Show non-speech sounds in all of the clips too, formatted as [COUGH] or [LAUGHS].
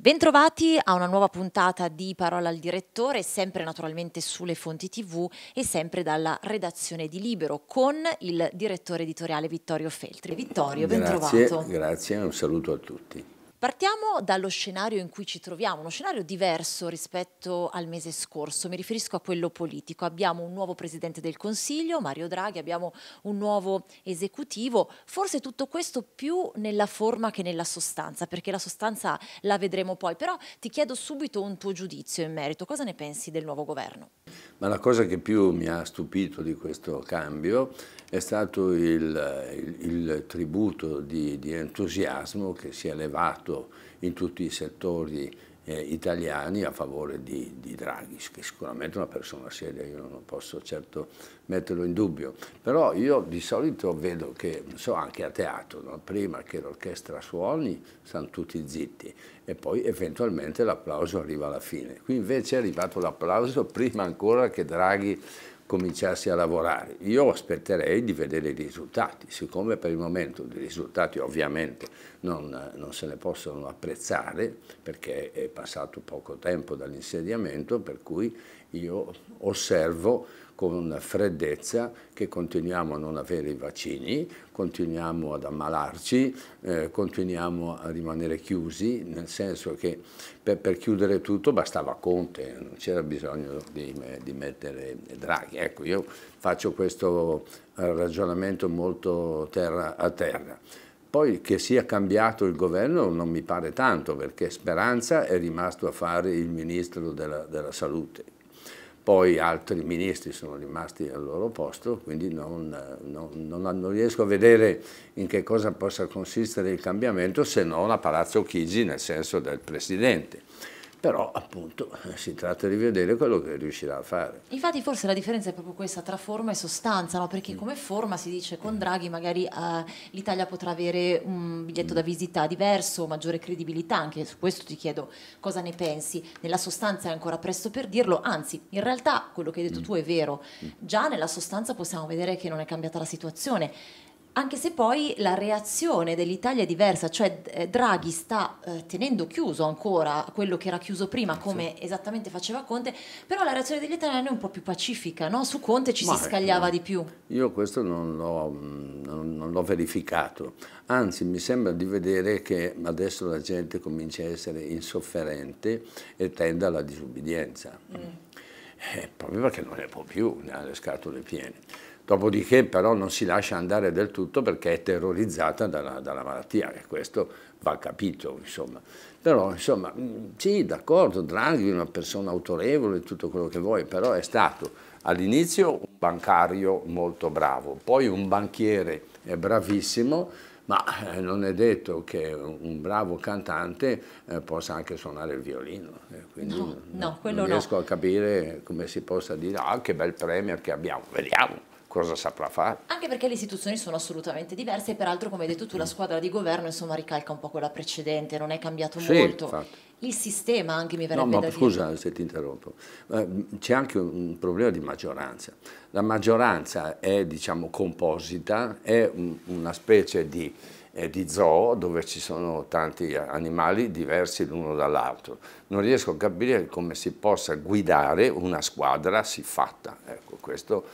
Bentrovati a una nuova puntata di Parola al direttore, sempre naturalmente sulle fonti TV e sempre dalla redazione di Libero con il direttore editoriale Vittorio Feltri. Vittorio, grazie, bentrovato. Grazie, un saluto a tutti. Partiamo dallo scenario in cui ci troviamo, uno scenario diverso rispetto al mese scorso, mi riferisco a quello politico. Abbiamo un nuovo Presidente del Consiglio, Mario Draghi, abbiamo un nuovo esecutivo, forse tutto questo più nella forma che nella sostanza, perché la sostanza la vedremo poi, però ti chiedo subito un tuo giudizio in merito, cosa ne pensi del nuovo governo? Ma la cosa che più mi ha stupito di questo cambio è stato il, il, il tributo di, di, entusiasmo che si è elevato in tutti i settori eh, italiani a favore di, di, Draghi, che è sicuramente una persona seria, io non posso certo metterlo in dubbio, però io di solito vedo che, so anche a teatro, no? prima che l'orchestra suoni stanno tutti zitti e poi eventualmente l'applauso arriva alla fine. Qui invece è arrivato l'applauso prima ancora che Draghi cominciassi a lavorare. Io aspetterei di vedere i risultati, siccome per il momento i risultati ovviamente non, non se ne possono apprezzare perché è passato poco tempo dall'insediamento, per cui io osservo con freddezza che continuiamo a non avere i vaccini, continuiamo ad ammalarci, eh, continuiamo a rimanere chiusi, nel senso che per, per chiudere tutto bastava Conte, non c'era bisogno di, di, mettere Draghi. Ecco, io faccio questo ragionamento molto terra a terra. Poi che sia cambiato il governo non mi pare tanto, perché Speranza è rimasto a fare il ministro della, della salute, poi altri ministri sono rimasti al loro posto, quindi non, non, non, riesco a vedere in che cosa possa consistere il cambiamento se non a Palazzo Chigi nel senso del Presidente però appunto si tratta di vedere quello che riuscirà a fare. Infatti forse la differenza è proprio questa tra forma e sostanza, no? perché come forma si dice con Draghi magari uh, l'Italia potrà avere un biglietto da visita diverso, maggiore credibilità, anche su questo ti chiedo cosa ne pensi, nella sostanza è ancora presto per dirlo, anzi in realtà quello che hai detto tu è vero, già nella sostanza possiamo vedere che non è cambiata la situazione anche se poi la reazione dell'Italia è diversa, cioè eh, Draghi sta eh, tenendo chiuso ancora quello che era chiuso prima, come sì. esattamente faceva Conte, però la reazione degli italiani è un po' più pacifica, no? su Conte ci Ma si scagliava no. di più. Io questo non l'ho, non, non l'ho, verificato, anzi mi sembra di vedere che adesso la gente comincia a essere insofferente e tende alla disubbidienza, mm. eh, proprio perché non ne può più, ne ha le scatole piene. Dopodiché però non si lascia andare del tutto perché è terrorizzata dalla, dalla malattia e questo va capito, insomma. Però, insomma, mm, sì, d'accordo, Draghi è una persona autorevole, tutto quello che vuoi, però è stato all'inizio un bancario molto bravo, poi un banchiere bravissimo, ma eh, non è detto che un bravo cantante eh, possa anche suonare il violino. Eh, quindi no, no, non riesco no. a capire come si possa dire, ah che bel premier che abbiamo, vediamo cosa saprà fare. Anche perché le istituzioni sono assolutamente diverse e peraltro come hai detto tu la squadra di governo insomma ricalca un po' quella precedente, non è cambiato sì, molto. Infatti. Il sistema anche mi verrebbe no, da scusa dire. se ti interrompo, c'è anche un problema di maggioranza. La maggioranza è diciamo composita, è una specie di di zoo dove ci sono tanti animali diversi l'uno dall'altro. Non riesco a capire come si possa guidare una squadra siffatta. Ecco, questo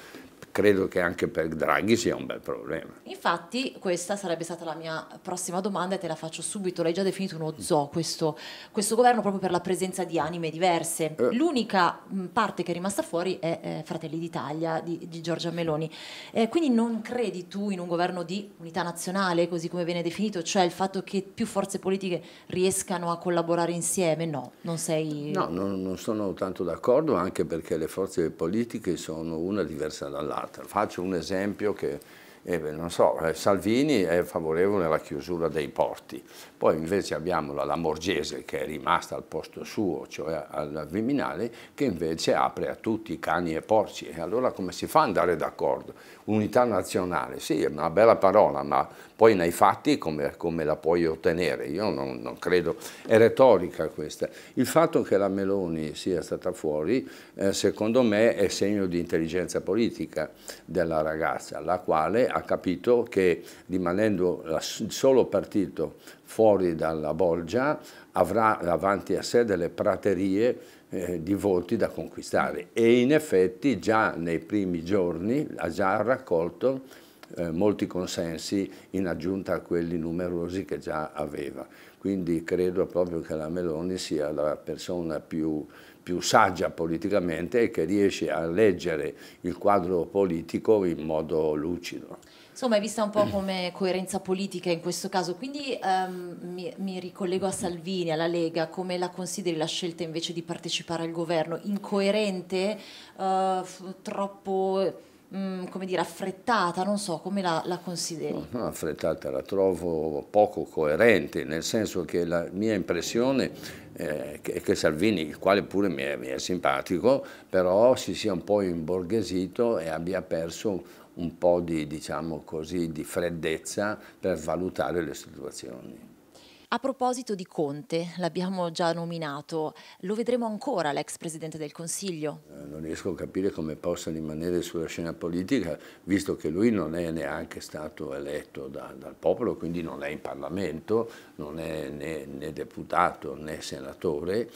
credo che anche per Draghi sia un bel problema. Infatti questa sarebbe stata la mia prossima domanda e te la faccio subito, l'hai già definito uno zoo questo, questo governo proprio per la presenza di anime diverse. Eh. L'unica parte che è rimasta fuori è eh, Fratelli d'Italia di, di, Giorgia Meloni, eh, quindi non credi tu in un governo di unità nazionale così come viene definito, cioè il fatto che più forze politiche riescano a collaborare insieme? No, non sei... No, non, non sono tanto d'accordo anche perché le forze politiche sono una diversa dall'altra dall'altra. Faccio un esempio che, eh, non so, Salvini è favorevole alla chiusura dei porti, poi invece abbiamo la Lamorgese che è rimasta al posto suo, cioè al Viminale, che invece apre a tutti i cani e porci. E allora come si fa ad andare d'accordo? Unità nazionale, sì, è una bella parola, ma poi nei fatti come, come la puoi ottenere? Io non, non, credo, è retorica questa. Il fatto che la Meloni sia stata fuori, eh, secondo me, è segno di intelligenza politica della ragazza, la quale ha capito che rimanendo il solo partito fuori dalla Bolgia avrà davanti a sé delle praterie eh, di voti da conquistare. E in effetti già nei primi giorni ha già raccolto eh, molti consensi in aggiunta a quelli numerosi che già aveva. Quindi credo proprio che la Meloni sia la persona più, più saggia politicamente e che riesce a leggere il quadro politico in modo lucido. Insomma, è vista un po' come coerenza politica in questo caso, quindi um, mi, mi, ricollego a Salvini, alla Lega, come la consideri la scelta invece di partecipare al governo? Incoerente? Uh, troppo Mm, come dire, affrettata, non so, come la, la consideri? No, affrettata la trovo poco coerente, nel senso che la mia impressione è che Salvini, il quale pure mi è, mi è simpatico, però si sia un po' imborghesito e abbia perso un po' di, diciamo così, di freddezza per valutare le situazioni. A proposito di Conte, l'abbiamo già nominato, lo vedremo ancora l'ex Presidente del Consiglio? Eh, non riesco a capire come possa rimanere sulla scena politica, visto che lui non è neanche stato eletto da, dal popolo, quindi non è in Parlamento, non è né, né deputato né senatore,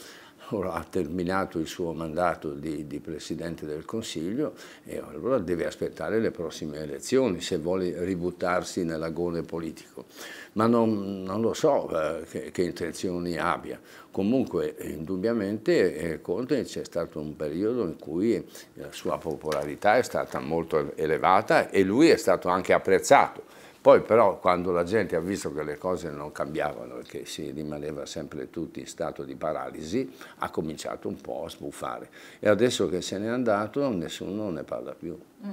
ora ha terminato il suo mandato di, di, Presidente del Consiglio e allora deve aspettare le prossime elezioni se vuole ributtarsi nell'agone politico. Ma non, non lo so eh, che, che, intenzioni abbia. Comunque, indubbiamente, eh, Conte c'è stato un periodo in cui la sua popolarità è stata molto elevata e lui è stato anche apprezzato poi però quando la gente ha visto che le cose non cambiavano e che si rimaneva sempre tutti in stato di paralisi, ha cominciato un po' a sbuffare. E adesso che se n'è andato nessuno ne parla più. Mm.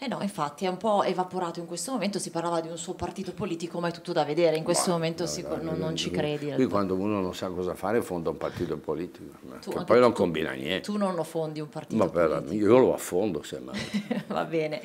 Eh no, infatti è un po' evaporato in questo momento, si parlava di un suo partito politico, ma è tutto da vedere, in questo ma, momento no, no, non, non, ci credi. Qui quando uno non sa cosa fare fonda un partito politico, tu, che poi non tu, combina niente. Tu non lo fondi un partito ma politico? Io lo affondo semmai. [LAUGHS] Va bene.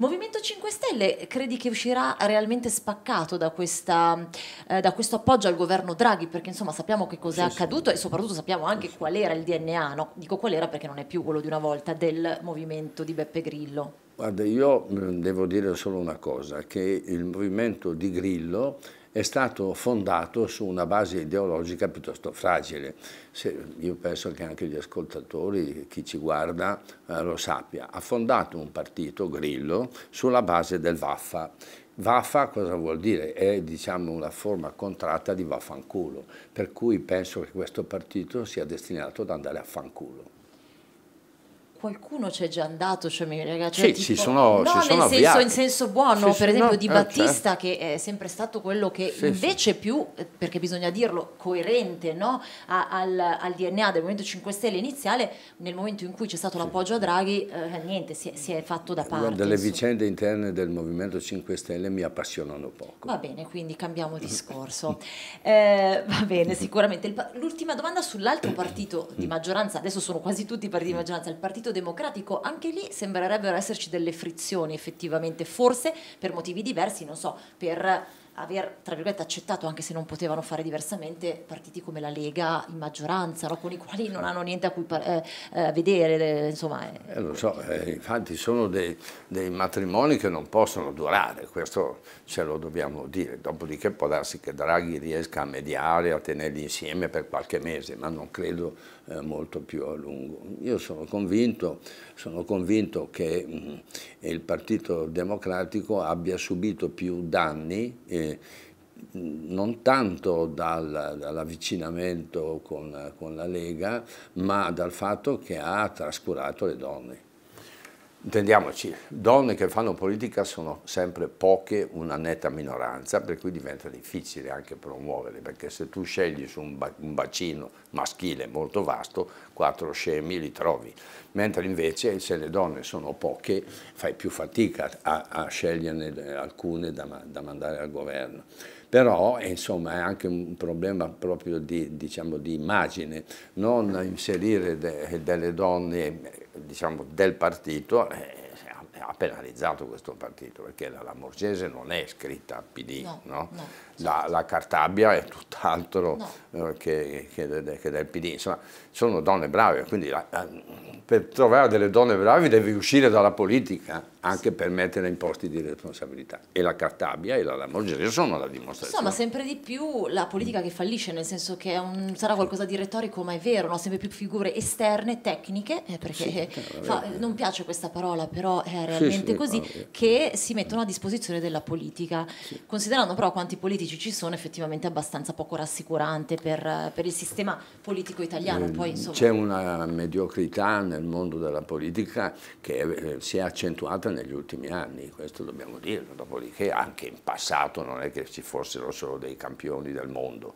Movimento 5 Stelle credi che uscirà realmente spaccato da, questa, eh, da questo appoggio al governo Draghi? Perché insomma sappiamo che cosa è sì, accaduto sì. e soprattutto sappiamo anche sì, qual era il DNA, no? dico qual era perché non è più quello di una volta, del movimento di Beppe Grillo. Guarda, io devo dire solo una cosa, che il movimento di Grillo è stato fondato su una base ideologica piuttosto fragile. Se, io penso che anche gli ascoltatori, chi ci guarda, eh, lo sappia. Ha fondato un partito, Grillo, sulla base del Vaffa. Vaffa cosa vuol dire? È diciamo, una forma contratta di vaffanculo, per cui penso che questo partito sia destinato ad andare a fanculo qualcuno c'è già andato, cioè mi ragazzi, cioè, sì, tipo, no, si sono senso, in senso buono, sì, per esempio no, di eh, Battista certo. che è sempre stato quello che sì, invece più, eh, perché bisogna dirlo, coerente no? a, al, al, DNA del Movimento 5 Stelle iniziale, nel momento in cui c'è stato l'appoggio a Draghi, eh, niente, si è, si è, fatto da parte. Guarda, le vicende interne del Movimento 5 Stelle mi appassionano poco. Va bene, quindi cambiamo [LAUGHS] discorso. eh, va bene, sicuramente. L'ultima domanda sull'altro partito di maggioranza, adesso sono quasi tutti i partiti di maggioranza, il Partito Democratico anche lì sembrerebbero esserci delle frizioni effettivamente, forse per motivi diversi, non so, per aver tra virgolette accettato anche se non potevano fare diversamente partiti come la Lega in maggioranza no? con i quali non hanno niente a cui eh, eh, vedere insomma eh. eh lo so eh, infatti sono dei, dei, matrimoni che non possono durare questo ce lo dobbiamo dire dopodiché può darsi che Draghi riesca a mediare a tenerli insieme per qualche mese ma non credo eh, molto più a lungo io sono convinto, sono convinto che mh, il Partito Democratico abbia subito più danni eh, non tanto dal, dall'avvicinamento con, con la Lega, ma dal fatto che ha trascurato le donne. Intendiamoci, donne che fanno politica sono sempre poche, una netta minoranza, per cui diventa difficile anche promuoverle, perché se tu scegli su un, bacino maschile molto vasto, quattro scemi li trovi, mentre invece se le donne sono poche fai più fatica a, a sceglierne alcune da, da mandare al governo. Però insomma è anche un problema proprio di, diciamo, di immagine, non inserire de, delle donne diciamo, del partito eh, ha penalizzato questo partito perché la, la Morgese non è iscritta al PD, no, no? No, la, la, Cartabia è tutt'altro eh, che, che, che, del PD, insomma sono donne brave, quindi la, per trovare delle donne brave devi uscire dalla politica anche per mettere in posti di responsabilità. E la Cartabia e la Lamorgese sono la dimostrazione. Insomma, sempre di più la politica che fallisce, nel senso che un, sarà qualcosa di retorico, ma è vero, no? sempre più figure esterne, tecniche, eh, perché sì, fa, non piace questa parola, però è realmente sì, così, sì, che si mettono a disposizione della politica. Considerando però quanti politici ci sono, effettivamente è abbastanza poco rassicurante per, per il sistema politico italiano. Eh, Poi, C'è una mediocrità nel mondo della politica che eh, si è accentuata negli ultimi anni, questo dobbiamo dirlo, dopodiché anche in passato non è che ci fossero solo dei campioni del mondo,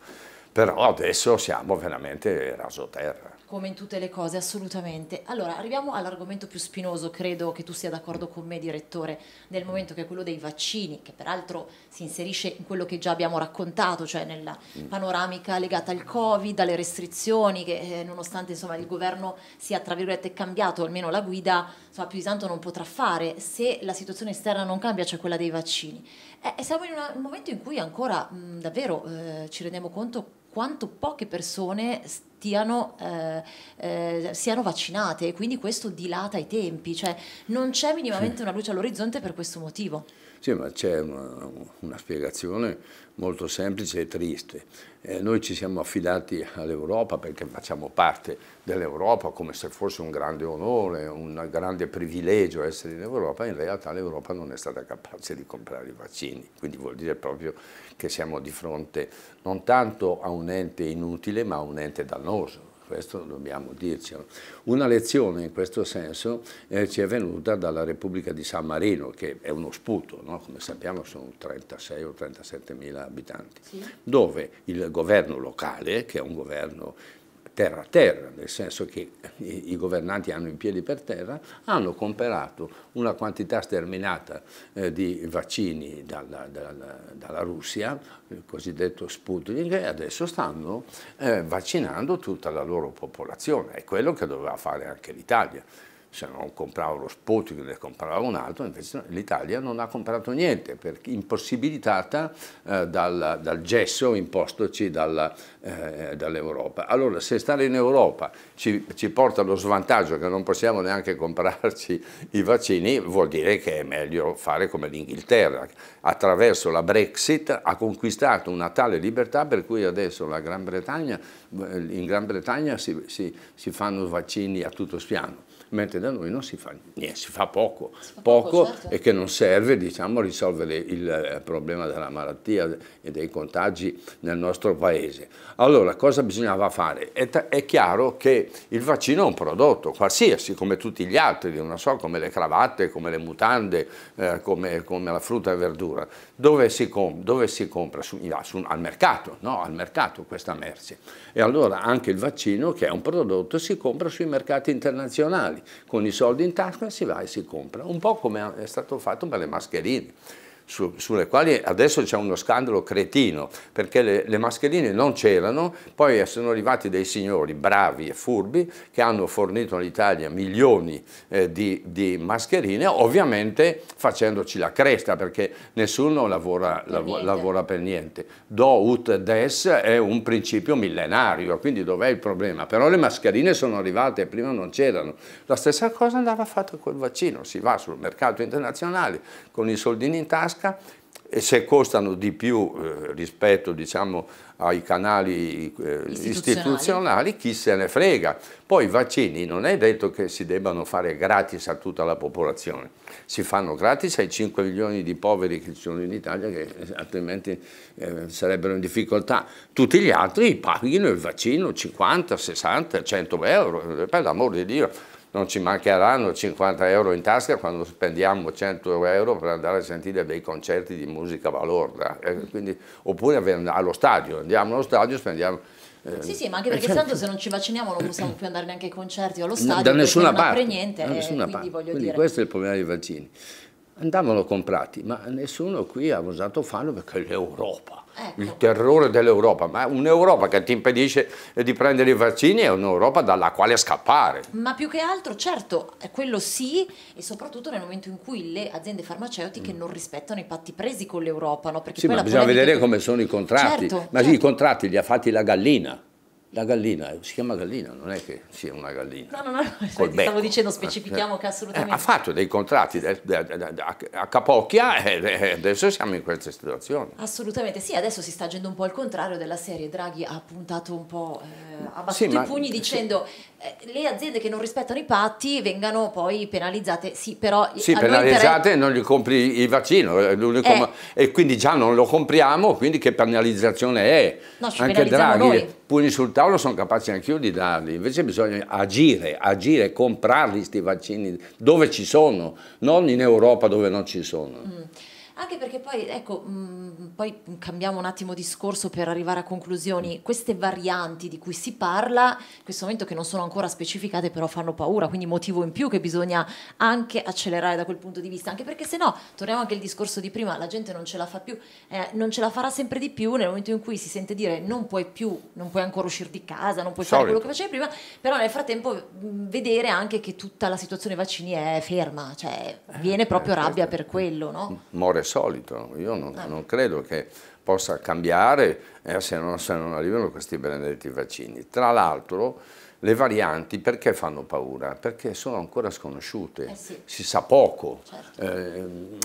però adesso siamo veramente rasoterra. Come in tutte le cose, assolutamente. Allora, arriviamo all'argomento più spinoso, credo che tu sia d'accordo con me, direttore, nel momento che è quello dei vaccini, che peraltro si inserisce in quello che già abbiamo raccontato, cioè nella mm. panoramica legata al Covid, alle restrizioni, che eh, nonostante insomma, il governo sia, tra virgolette, cambiato, almeno la guida, insomma, più di tanto non potrà fare, se la situazione esterna non cambia, cioè quella dei vaccini. Eh, siamo in una, un momento in cui ancora mh, davvero eh, ci rendiamo conto quanto poche persone stiano, eh, eh, siano vaccinate e quindi questo dilata i tempi, cioè non c'è minimamente una luce all'orizzonte per questo motivo. Sì, ma c'è una, una, spiegazione molto semplice e triste. Eh, noi ci siamo affidati all'Europa perché facciamo parte dell'Europa come se fosse un grande onore, un grande privilegio essere in Europa, in realtà l'Europa non è stata capace di comprare i vaccini, quindi vuol dire proprio che siamo di fronte non tanto a un ente inutile ma a un ente dannoso questo dobbiamo dircelo. Una lezione in questo senso eh, ci è venuta dalla Repubblica di San Marino, che è uno sputo, no? come sappiamo sono 36 o 37 mila abitanti, sì. dove il governo locale, che è un governo terra a terra, nel senso che i, governanti hanno i piedi per terra, hanno comprato una quantità sterminata eh, di vaccini dalla, dalla, dalla, Russia, il cosiddetto Sputnik, e adesso stanno eh, vaccinando tutta la loro popolazione. È quello che doveva fare anche l'Italia se non comprava lo Sputnik ne comprava un altro, invece l'Italia non ha comprato niente perché impossibilitata eh, dal, dal, gesso impostoci eh, dall'Europa. Allora se stare in Europa ci, ci, porta lo svantaggio che non possiamo neanche comprarci i vaccini, vuol dire che è meglio fare come l'Inghilterra. Attraverso la Brexit ha conquistato una tale libertà per cui adesso Gran Bretagna, in Gran Bretagna si, si, si fanno vaccini a tutto spiano mentre da noi non si fa niente, si fa poco, si fa poco, poco certo. e che non serve diciamo, a risolvere il eh, problema della malattia e dei contagi nel nostro paese. Allora, cosa bisognava fare? È, è chiaro che il vaccino è un prodotto, qualsiasi, come tutti gli altri, non so, come le cravatte, come le mutande, eh, come, come, la frutta e verdura. Dove si, com dove si compra? Su, su, al mercato, no? Al mercato questa merce. E allora anche il vaccino, che è un prodotto, si compra sui mercati internazionali con i soldi in tasca si va e si compra, un po' come è stato fatto per le mascherine su, sulle quali adesso c'è uno scandalo cretino, perché le, le mascherine non c'erano, poi sono arrivati dei signori bravi e furbi che hanno fornito all'Italia milioni eh, di, di, mascherine, ovviamente facendoci la cresta, perché nessuno lavora per, lav niente. lavora per niente. Do ut des è un principio millenario, quindi dov'è il problema? Però le mascherine sono arrivate, prima non c'erano. La stessa cosa andava fatta col vaccino, si va sul mercato internazionale con i soldini in tasca, tasca e se costano di più eh, rispetto diciamo, ai canali eh, istituzionali. istituzionali. chi se ne frega. Poi i vaccini non è detto che si debbano fare gratis a tutta la popolazione, si fanno gratis ai 5 milioni di poveri che ci sono in Italia che altrimenti eh, sarebbero in difficoltà. Tutti gli altri paghino il vaccino 50, 60, 100 euro, per l'amor di Dio non ci mancheranno 50 euro in tasca quando spendiamo 100 euro per andare a sentire dei concerti di musica valorda, eh, quindi, oppure allo stadio, andiamo allo stadio, spendiamo... Eh, sì, sì, ma anche perché [LAUGHS] tanto se non ci vacciniamo non possiamo più andare neanche ai concerti o allo stadio, da nessuna non parte, niente, da nessuna eh, parte. quindi, quindi questo è il problema dei vaccini andavano comprati, ma nessuno qui ha osato farlo perché l'Europa, ecco. il terrore dell'Europa, ma un'Europa che ti impedisce di prendere i vaccini è un'Europa dalla quale scappare. Ma più che altro, certo, quello sì, e soprattutto nel momento in cui le aziende farmaceutiche mm. non rispettano i patti presi con l'Europa, no? Perché sì, ma bisogna vedere che... come sono i contratti, certo, ma certo. sì, i certo. contratti li ha fatti la gallina La gallina, si chiama gallina, non è che sia una gallina. No, no, no, ti stavo dicendo, specifichiamo che assolutamente... Eh, ha fatto dei contratti a capocchia e adesso siamo in questa situazione. Assolutamente, sì, adesso si sta agendo un po' al contrario della serie. Draghi ha puntato un po', eh, ha battuto sì, i pugni dicendo sì. eh, le aziende che non rispettano i patti vengano poi penalizzate. Sì, però... Sì, penalizzate e non gli compri il vaccino eh. e quindi già non lo compriamo, quindi che penalizzazione è? No, ci Anche Draghi, noi. Pugni sul tavolo sono capaci anche io di darli, invece bisogna agire, agire, comprarli questi vaccini dove ci sono, non in Europa dove non ci sono. Mm. Anche perché poi, ecco, mh, mm, poi cambiamo un attimo discorso per arrivare a conclusioni. Queste varianti di cui si parla, in questo momento che non sono ancora specificate, però fanno paura, quindi motivo in più che bisogna anche accelerare da quel punto di vista. Anche perché se no, torniamo anche al discorso di prima, la gente non ce la fa più, eh, non ce la farà sempre di più nel momento in cui si sente dire non puoi più, non puoi ancora uscire di casa, non puoi Solito. fare quello che facevi prima, però nel frattempo mm, vedere anche che tutta la situazione vaccini è ferma, cioè viene proprio eh, rabbia per quello, no? More solito, io non, ah. non credo che possa cambiare eh, se, non, se, non, arrivano questi benedetti vaccini. Tra l'altro le varianti perché fanno paura? Perché sono ancora sconosciute, eh sì. si sa poco, certo.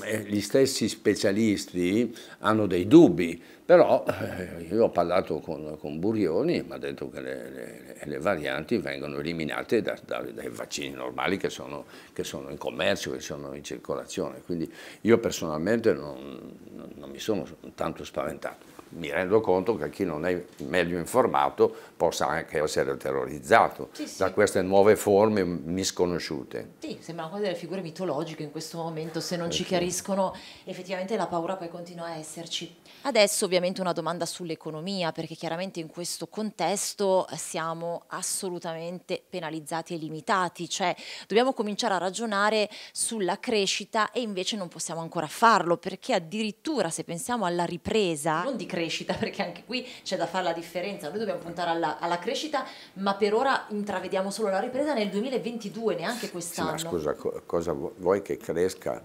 eh, gli stessi specialisti hanno dei dubbi, però eh, io ho parlato con, con Burioni e mi ha detto che le, le, le, varianti vengono eliminate da, da, dai vaccini normali che sono, che sono, in commercio, che sono in circolazione, quindi io personalmente non, non mi sono tanto spaventato mi rendo conto che chi non è meglio informato possa anche essere terrorizzato sì, sì. da queste nuove forme misconosciute. Sì, sembrano quasi delle figure mitologiche in questo momento, se non ci chiariscono effettivamente la paura poi continua a esserci. Adesso ovviamente una domanda sull'economia, perché chiaramente in questo contesto siamo assolutamente penalizzati e limitati, cioè dobbiamo cominciare a ragionare sulla crescita e invece non possiamo ancora farlo, perché addirittura se pensiamo alla ripresa, non di crescita, crescita, [LAUGHS] perché anche qui c'è da fare la differenza. Noi dobbiamo puntare alla, alla crescita, ma per ora intravediamo solo la ripresa nel 2022, neanche quest'anno. Sì, ma scusa, cosa vuoi che cresca?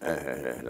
Eh,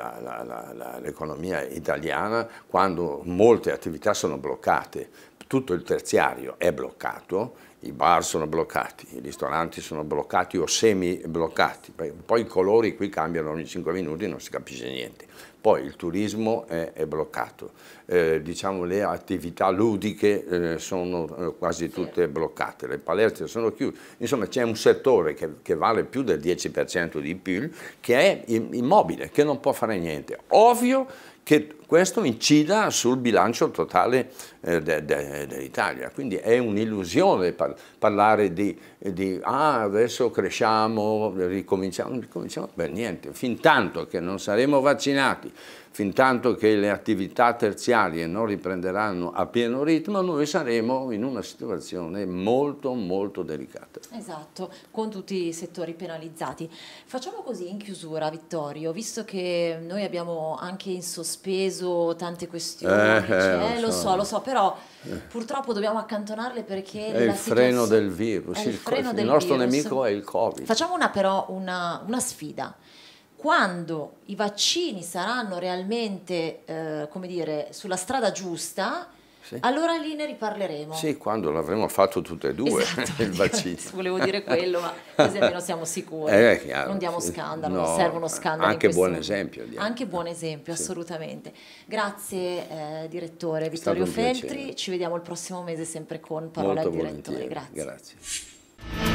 l'economia italiana quando molte attività sono bloccate, tutto il terziario è bloccato, i bar sono bloccati, i ristoranti sono bloccati o semi bloccati, poi i colori qui cambiano ogni 5 minuti, non si capisce niente. Poi il turismo è, è bloccato, eh, diciamo le attività ludiche eh, sono eh, quasi tutte bloccate, le palestre sono chiuse, insomma c'è un settore che, che, vale più del 10% di PIL che è immobile, che non può fare niente. Ovvio che questo incida sul bilancio totale eh, dell'Italia. Quindi è un'illusione par parlare di, di, ah adesso cresciamo, ricominciamo, ricominciamo per niente, fin tanto che non saremo vaccinati, fin tanto che le attività terziarie non riprenderanno a pieno ritmo, noi saremo in una situazione molto molto delicata. Esatto, con tutti i settori penalizzati. Facciamo così in chiusura, Vittorio, visto che noi abbiamo anche in sospeso tante questioni, eh, cioè, eh, lo, so. lo, so. lo so, però eh. purtroppo dobbiamo accantonarle perché... È il freno del virus, il, il, il, nostro virus. nemico è il Covid. Facciamo una, però una, una sfida quando i vaccini saranno realmente, eh, come dire, sulla strada giusta, sì. allora lì ne riparleremo. Sì, quando l'avremo fatto tutte e due esatto, [LAUGHS] il [LAUGHS] vaccino. Volevo dire quello, ma così almeno siamo sicuri. Eh, chiaro, non diamo scandalo, no, non servono scandali. Anche buon esempio. Diamo. Anche buon esempio, sì. assolutamente. Grazie eh, direttore Vittorio Feltri, piacere. ci vediamo il prossimo mese sempre con Parola al direttore. Grazie. Grazie.